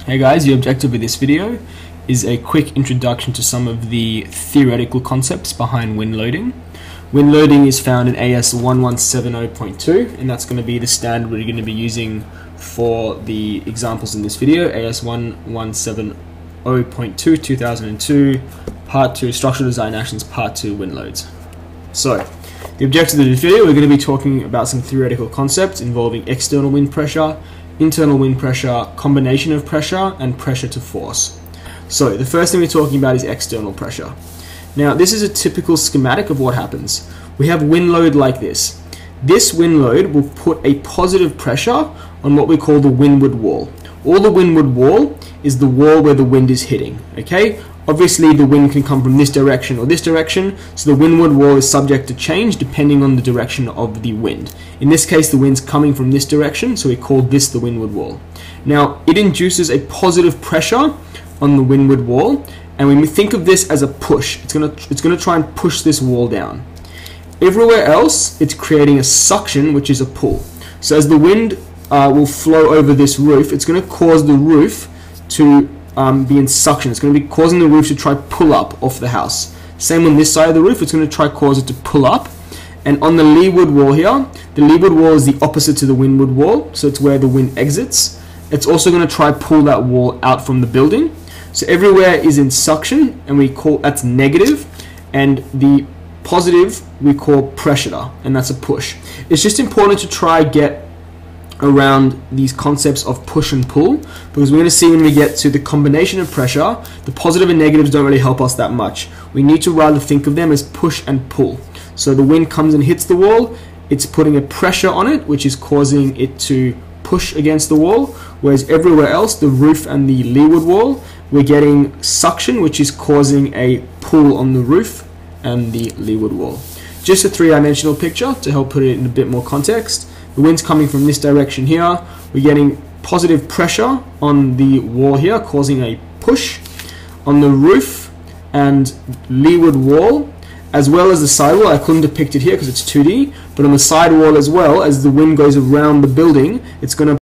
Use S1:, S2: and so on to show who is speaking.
S1: Hey guys, the objective of this video is a quick introduction to some of the theoretical concepts behind wind loading. Wind loading is found in AS 1170.2 and that's going to be the standard we're going to be using for the examples in this video, AS 1170.2 2002, Part 2 Structural Design Actions, Part 2 Wind Loads. So, the objective of this video, we're going to be talking about some theoretical concepts involving external wind pressure, internal wind pressure, combination of pressure, and pressure to force. So the first thing we're talking about is external pressure. Now this is a typical schematic of what happens. We have wind load like this. This wind load will put a positive pressure on what we call the windward wall. All the windward wall is the wall where the wind is hitting. Okay, Obviously, the wind can come from this direction or this direction, so the windward wall is subject to change depending on the direction of the wind. In this case, the wind's coming from this direction, so we call this the windward wall. Now, it induces a positive pressure on the windward wall, and we think of this as a push, it's gonna it's gonna try and push this wall down. Everywhere else, it's creating a suction, which is a pull. So as the wind uh, will flow over this roof, it's going to cause the roof to um, be in suction. It's going to be causing the roof to try pull up off the house. Same on this side of the roof, it's going to try cause it to pull up. And on the leeward wall here, the leeward wall is the opposite to the windward wall, so it's where the wind exits. It's also going to try pull that wall out from the building. So everywhere is in suction, and we call that's negative, and the positive we call pressure, and that's a push. It's just important to try get around these concepts of push and pull because we're going to see when we get to the combination of pressure, the positive and negatives don't really help us that much. We need to rather think of them as push and pull. So the wind comes and hits the wall, it's putting a pressure on it, which is causing it to push against the wall, whereas everywhere else, the roof and the leeward wall, we're getting suction, which is causing a pull on the roof and the leeward wall. Just a three-dimensional picture to help put it in a bit more context. The wind's coming from this direction here. We're getting positive pressure on the wall here, causing a push on the roof and leeward wall, as well as the sidewall. I couldn't depict it here because it's 2D, but on the sidewall as well, as the wind goes around the building, it's going to